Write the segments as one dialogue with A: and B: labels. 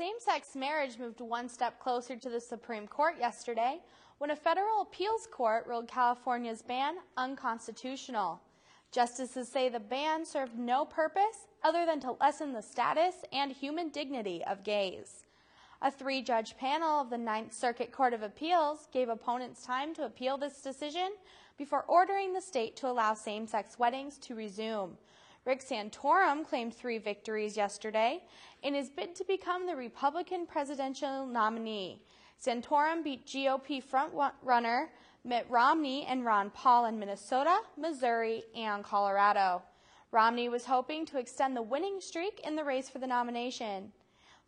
A: Same-sex marriage moved one step closer to the Supreme Court yesterday when a federal appeals court ruled California's ban unconstitutional. Justices say the ban served no purpose other than to lessen the status and human dignity of gays. A three-judge panel of the Ninth Circuit Court of Appeals gave opponents time to appeal this decision before ordering the state to allow same-sex weddings to resume. Rick Santorum claimed three victories yesterday in his bid to become the Republican presidential nominee. Santorum beat GOP frontrunner Mitt Romney and Ron Paul in Minnesota, Missouri, and Colorado. Romney was hoping to extend the winning streak in the race for the nomination.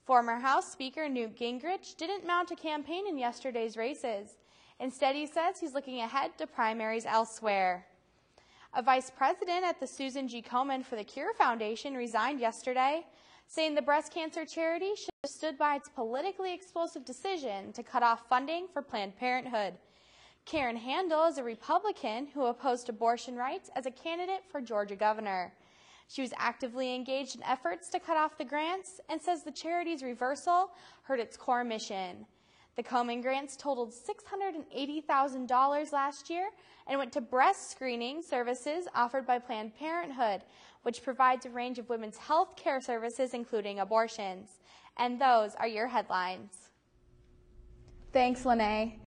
A: Former House Speaker Newt Gingrich didn't mount a campaign in yesterday's races. Instead, he says he's looking ahead to primaries elsewhere. A vice president at the Susan G. Komen for the Cure Foundation resigned yesterday, saying the breast cancer charity should have stood by its politically explosive decision to cut off funding for Planned Parenthood. Karen Handel is a Republican who opposed abortion rights as a candidate for Georgia governor. She was actively engaged in efforts to cut off the grants and says the charity's reversal hurt its core mission. The Komen grants totaled $680,000 last year and went to breast screening services offered by Planned Parenthood, which provides a range of women's health care services, including abortions. And those are your headlines.
B: Thanks, Lene.